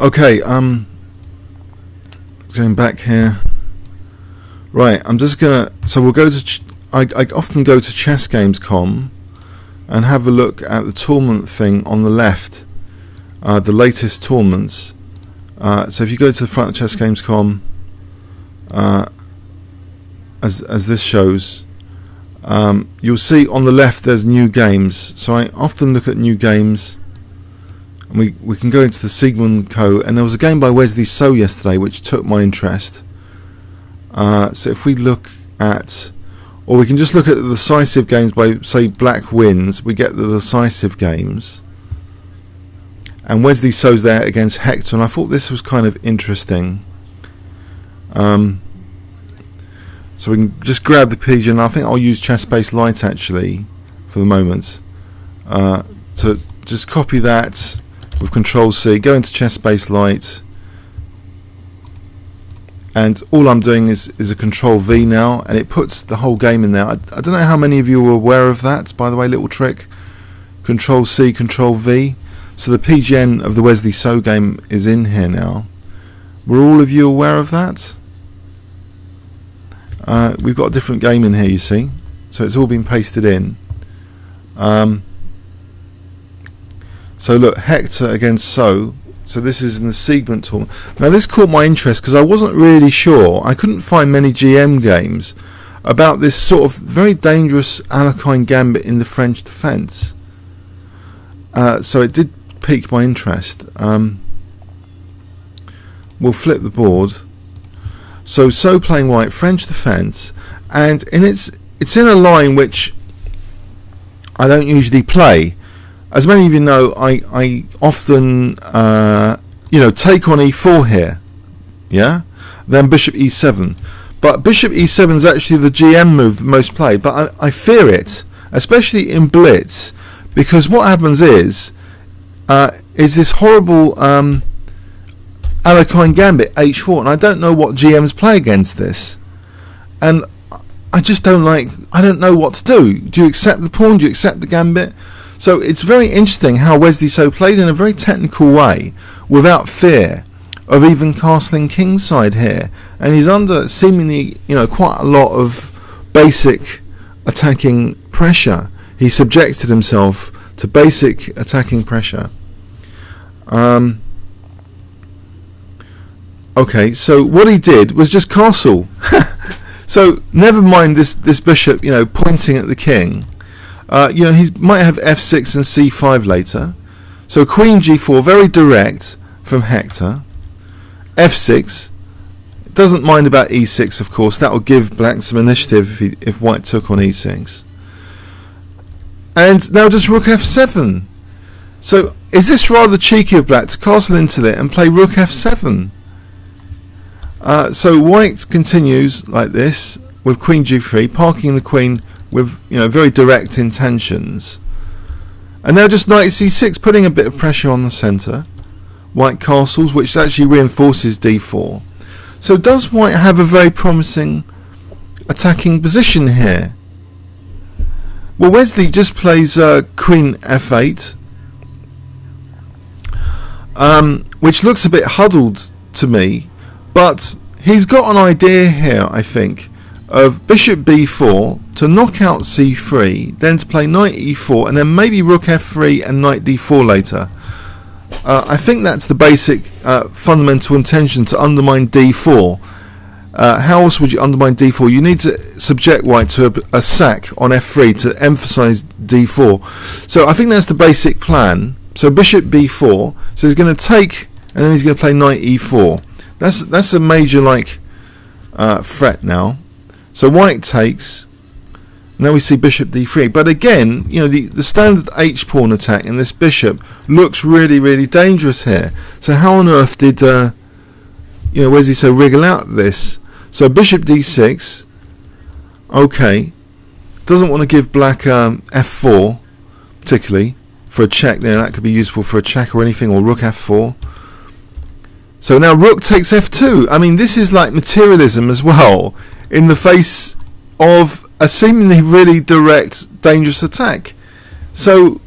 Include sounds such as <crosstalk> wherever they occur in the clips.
Okay, um, going back here. Right, I'm just gonna. So we'll go to. I, I often go to chessgames.com and have a look at the tournament thing on the left, uh, the latest tournaments. Uh, so if you go to the front of chessgames.com, uh, as as this shows, um, you'll see on the left there's new games. So I often look at new games. And we, we can go into the Sigeman Co. And there was a game by Wesley So yesterday which took my interest. Uh, so if we look at, or we can just look at the decisive games by, say, Black wins, we get the decisive games. And Wesley So's there against Hector, and I thought this was kind of interesting. Um, so we can just grab the PGN. I think I'll use ChessBase Lite actually for the moment. Uh, to just copy that with Control C, go into Base Lite, and all I'm doing is, is a Control V now, and it puts the whole game in there. I, I don't know how many of you are aware of that, by the way, little trick. Control C, Control V. So the PGN of the Wesley So game is in here now. Were all of you aware of that? Uh, we've got a different game in here, you see. So it's all been pasted in. Um, so look, Hector against So. So this is in the Sigeman tournament. Now this caught my interest because I wasn't really sure. I couldn't find many GM games about this sort of very dangerous Alekhine gambit in the French defence. Uh, so it did pique my interest. Um, we'll flip the board. So So playing white, French defence, and in its it's in a line which I don't usually play as many of you know, I, I often, uh, you know, take on e4 here, yeah? Then bishop e7. But bishop e7 is actually the GM move most played, but I, I fear it, especially in blitz, because what happens is, uh, is this horrible um, Alekhine gambit h4, and I don't know what GMs play against this. And I just don't like, I don't know what to do. Do you accept the pawn? Do you accept the gambit? So it's very interesting how Wesley So played in a very technical way without fear of even castling kingside here. And he's under seemingly, you know, quite a lot of basic attacking pressure. He subjected himself to basic attacking pressure. Um, okay, so what he did was just castle. <laughs> so never mind this, this bishop, you know, pointing at the king. Uh, you know, he might have f6 and c5 later. So queen g4, very direct from Hector. f6. Doesn't mind about e6, of course. That will give black some initiative if, he, if white took on e6. And now just rook f7. So is this rather cheeky of black to castle into it and play rook f7? Uh, so white continues like this with queen g3, parking the queen with you know very direct intentions. And now just knight c6, putting a bit of pressure on the centre. White castles, which actually reinforces d4. So does white have a very promising attacking position here? Well, Wesley just plays uh, queen f8, um, which looks a bit huddled to me, but he's got an idea here, I think of bishop b4 to knock out c3, then to play knight e4, and then maybe rook f3 and knight d4 later. Uh, I think that's the basic uh, fundamental intention to undermine d4. Uh, how else would you undermine d4? You need to subject white to a, a, sack on f3 to emphasize d4. So I think that's the basic plan. So bishop b4. So he's going to take, and then he's going to play knight e4. That's that's a major like uh, threat now. So white takes. Now we see bishop d3. But again, you know, the, the standard h pawn attack in this bishop looks really, really dangerous here. So how on earth did, uh, you know, Wesley So wriggle out this? So bishop d6. Okay. Doesn't want to give black um, f4, particularly, for a check there. That could be useful for a check or anything, or rook f4. So now rook takes f2. I mean, this is like materialism as well in the face of a seemingly really direct, dangerous attack. So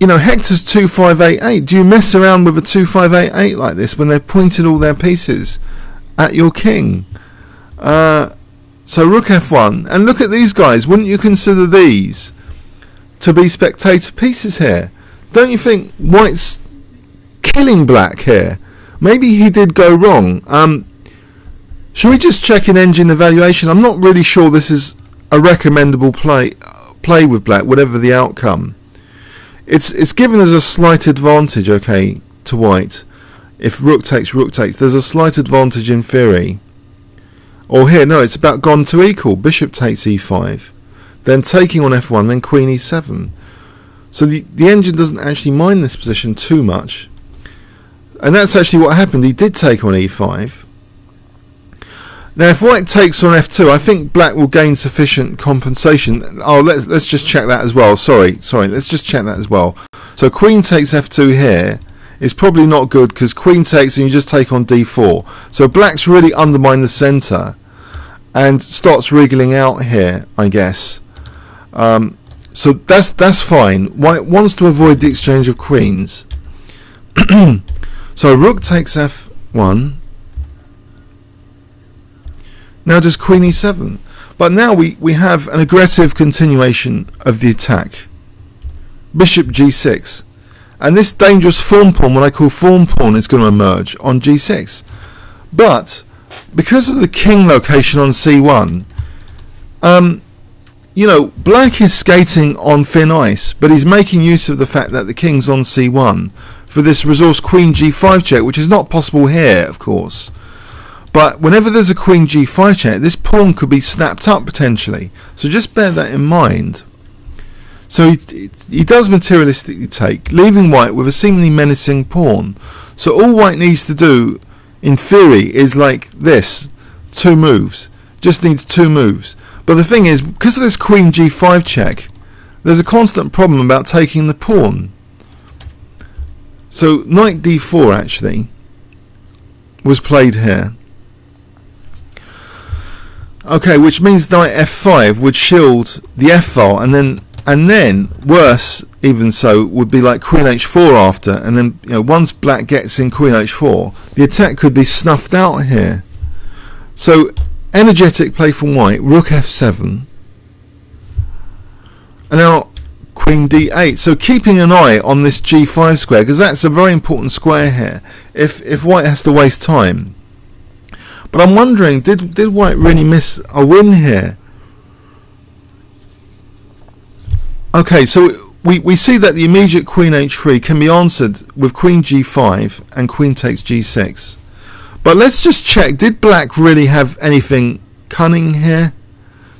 you know, Hector's 2588. Do you mess around with a 2588 like this when they've pointed all their pieces at your king? Uh, so rook f1. And look at these guys. Wouldn't you consider these to be spectator pieces here? Don't you think white's killing black here? Maybe he did go wrong. Um, should we just check in engine evaluation? I'm not really sure this is a recommendable play play with black, whatever the outcome. It's it's given as a slight advantage, okay, to white. If rook takes, rook takes, there's a slight advantage in theory. Or here, no, it's about gone to equal. Bishop takes e5, then taking on f1, then queen e7. So the, the engine doesn't actually mind this position too much. And that's actually what happened. He did take on e5. Now, if white takes on f2, I think black will gain sufficient compensation. Oh, let's let's just check that as well. Sorry, sorry. Let's just check that as well. So queen takes f2 here is probably not good because queen takes and you just take on d4. So black's really undermined the centre and starts wriggling out here, I guess. Um, so that's that's fine. White wants to avoid the exchange of queens. <clears throat> so rook takes f1 now does queen e7. But now we, we have an aggressive continuation of the attack. Bishop g6. And this dangerous thorn pawn, what I call thorn pawn, is going to emerge on g6. But because of the king location on c1, um, you know, black is skating on thin ice, but he's making use of the fact that the king's on c1 for this resource queen g5 check, which is not possible here, of course. But whenever there's a queen g5 check, this pawn could be snapped up potentially. So just bear that in mind. So he, he does materialistically take, leaving white with a seemingly menacing pawn. So all white needs to do, in theory, is like this. Two moves. Just needs two moves. But the thing is, because of this queen g5 check, there's a constant problem about taking the pawn. So knight d4 actually was played here. Okay, which means knight f5 would shield the f file, and then and then worse even so would be like queen h4 after, and then you know once black gets in queen h4, the attack could be snuffed out here. So energetic play from white, rook f7, and now queen d8. So keeping an eye on this g5 square because that's a very important square here. If if white has to waste time. But I'm wondering, did did White really miss a win here? Okay, so we, we see that the immediate queen h3 can be answered with queen g5 and queen takes g6. But let's just check, did black really have anything cunning here?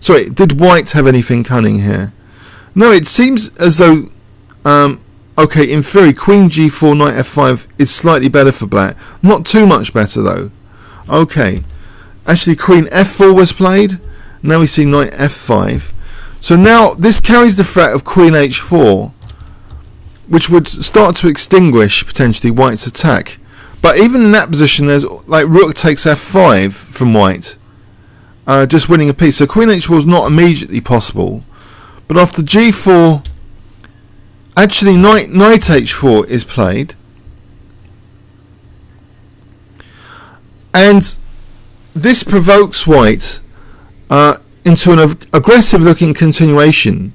Sorry, did white have anything cunning here? No, it seems as though, um, okay, in theory, queen g4, knight f5 is slightly better for black. Not too much better though. Okay. Actually, queen f4 was played. Now we see knight f5. So now this carries the threat of queen h4, which would start to extinguish potentially white's attack. But even in that position, there's like rook takes f5 from white, uh, just winning a piece. So queen h4 is not immediately possible. But after g4, actually knight knight h4 is played. And this provokes white uh, into an ag- aggressive looking continuation.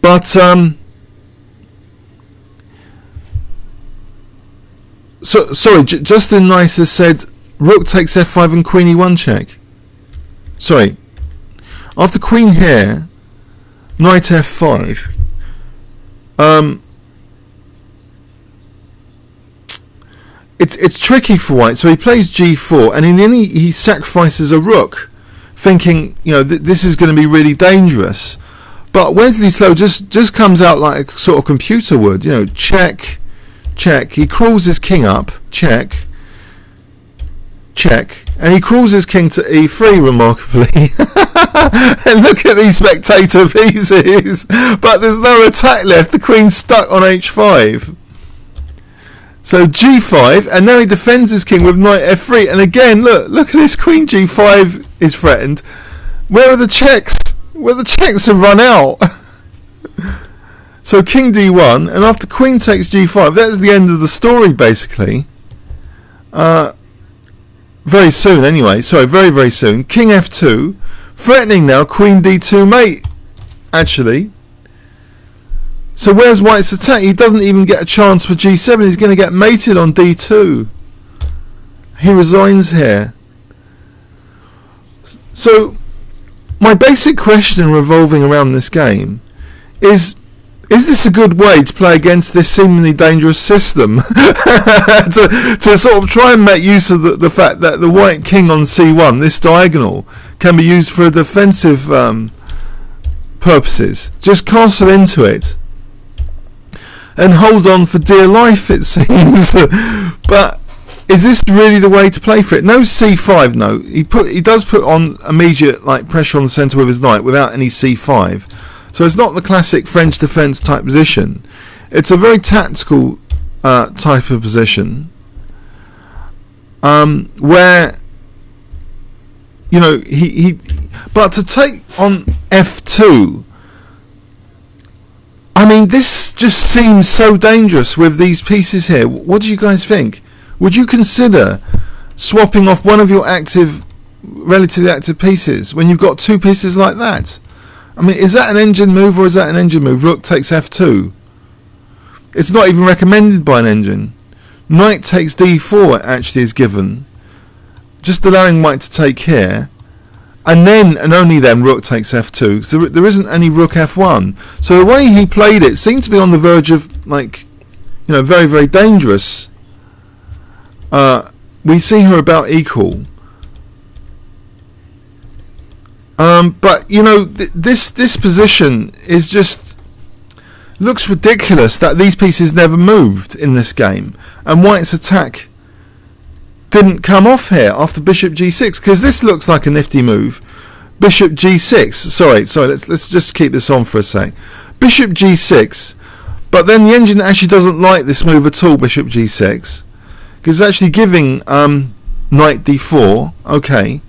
But um, so sorry, J- Justin Nice has said rook takes f5 and queen e1 check. Sorry, after queen here, knight f5. Um, it's it's tricky for white. So he plays g4, and in any he sacrifices a rook, thinking you know th- this is going to be really dangerous. But Wesley So just just comes out like a sort of computer would, you know, check, check. He crawls his king up, check, check, and he crawls his king to e3 remarkably. <laughs> and look at these spectator pieces. But there's no attack left. The queen's stuck on h5. So g5, and now he defends his king with knight f3. And again, look, look at this queen g5 is threatened. Where are the checks? Well, the checks have run out. <laughs> So king d1, and after queen takes g5, that's the end of the story, basically. Uh, very soon, anyway. Sorry, very, very soon. King f2, threatening now queen d2 mate, actually. So where's white's attack? He doesn't even get a chance for g7. He's going to get mated on d2. He resigns here. So, my basic question revolving around this game is is this a good way to play against this seemingly dangerous system? <laughs> to, to sort of try and make use of the, the fact that the white king on c1, this diagonal, can be used for defensive um, purposes. Just castle into it and hold on for dear life, it <laughs> seems. but is this really the way to play for it? No c5, no. He put he does put on immediate like pressure on the centre with his knight without any c5 so it's not the classic French defence type position. It's a very tactical uh, type of position um, where you know he, he but to take on f2 I mean this just seems so dangerous with these pieces here what do you guys think would you consider swapping off one of your active relatively active pieces when you've got two pieces like that I mean, is that an engine move or is that an engine move? Rook takes f2. It's not even recommended by an engine. Knight takes d4 actually is given. Just allowing white to take here. And then, and only then, rook takes f2. So there isn't any rook f1. So the way he played it seemed to be on the verge of, like, you know, very, very dangerous. Uh, we see her about equal. Um, but you know, th- this this position is just looks ridiculous that these pieces never moved in this game, and White's attack didn't come off here after Bishop G6 because this looks like a nifty move. Bishop G6. Sorry, sorry. Let's let's just keep this on for a sec. Bishop G6, but then the engine actually doesn't like this move at all. Bishop G6 because it's actually giving um, Knight D4. Okay.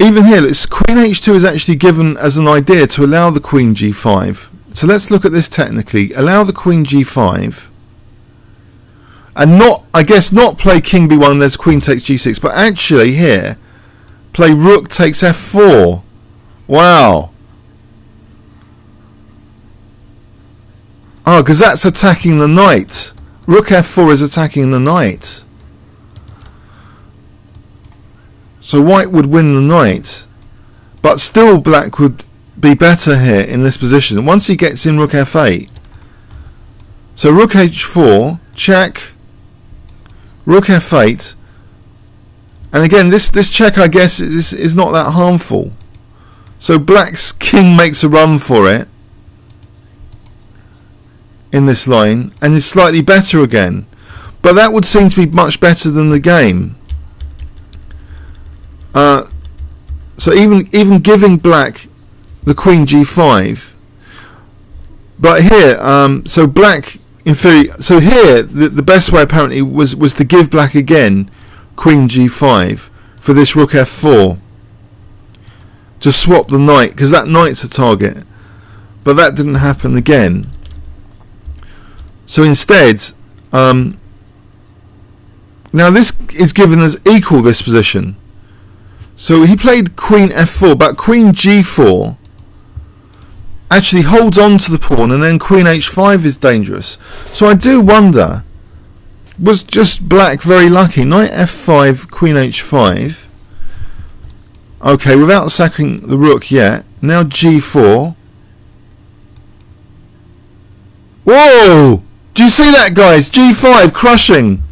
even here, it's Queen H2 is actually given as an idea to allow the Queen G5. So let's look at this technically. Allow the Queen G5. And not, I guess, not play King B1 and there's Queen takes G6, but actually here, play Rook takes F4. Wow. Ah, oh, because that's attacking the knight. Rook F4 is attacking the knight. So white would win the knight, but still black would be better here in this position. Once he gets in rook f8, so rook h4, check, rook f8, and again this this check I guess is is not that harmful. So black's king makes a run for it in this line and is slightly better again. But that would seem to be much better than the game. Uh, so even even giving black the queen g5 but here um, so black in theory so here the, the best way apparently was was to give black again queen g5 for this rook f4 to swap the knight because that knight's a target but that didn't happen again. So instead um, now this is given as equal this position. So he played queen f4, but queen g4 actually holds on to the pawn, and then queen h5 is dangerous. So I do wonder, was just black very lucky? Knight f5, queen h5. Okay, without sacking the rook yet. Now g4. Whoa! Do you see that, guys? g5 crushing.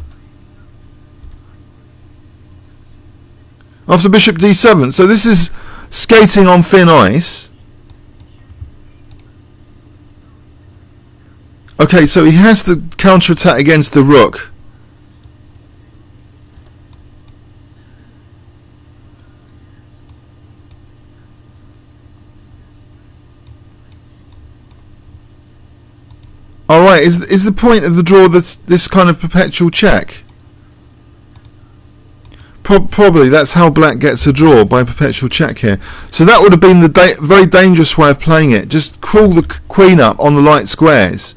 after bishop d7. So this is skating on thin ice. Okay, so he has to counter-attack against the rook. Alright, is, is the point of the draw this, this kind of perpetual check? Pro- probably that's how black gets a draw by perpetual check here. So that would have been the da- very dangerous way of playing it. Just crawl the queen up on the light squares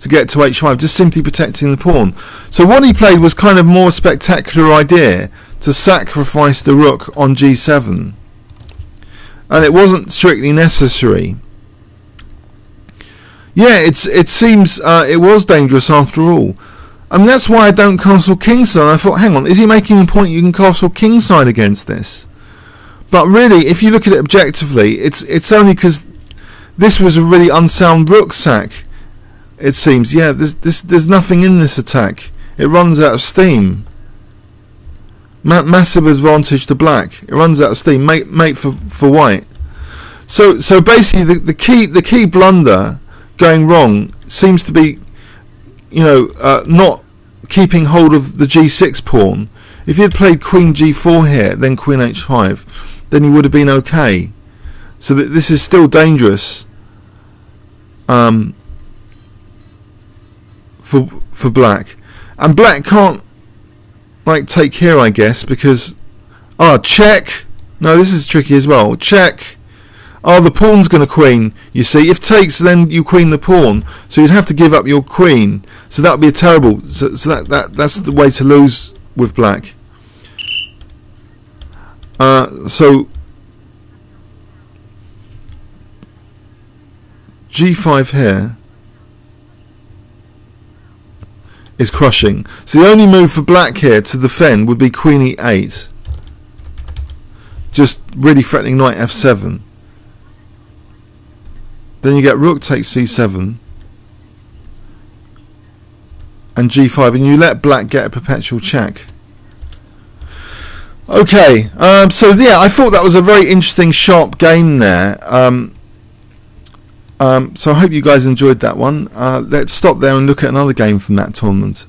to get to h5, just simply protecting the pawn. So what he played was kind of more spectacular idea to sacrifice the rook on g7. And it wasn't strictly necessary. Yeah, it's it seems uh, it was dangerous after all. I mean, that's why I don't castle kingside. I thought, hang on, is he making a point you can castle kingside against this? But really, if you look at it objectively, it's it's only because this was a really unsound rook sack. It seems, yeah. There's this there's nothing in this attack. It runs out of steam. Ma- massive advantage to black. It runs out of steam. Mate, mate for for white. So so basically, the, the key the key blunder going wrong seems to be you know, uh, not keeping hold of the g6 pawn. If he had played queen g4 here, then queen h5, then he would have been okay. So that this is still dangerous um, for for black, and black can't like take here, I guess, because ah check. No, this is tricky as well. Check. Oh, the pawn's going to queen. You see, if takes, then you queen the pawn. So you'd have to give up your queen. So that would be a terrible. So, so that that that's the way to lose with black. Uh, so g5 here is crushing. So the only move for black here to defend would be queen e8. Just really threatening knight f7. Then you get rook takes c7 and g5 and you let black get a perpetual check. Okay, um, so yeah, I thought that was a very interesting, sharp game there. Um, um, so I hope you guys enjoyed that one. Uh, let's stop there and look at another game from that tournament.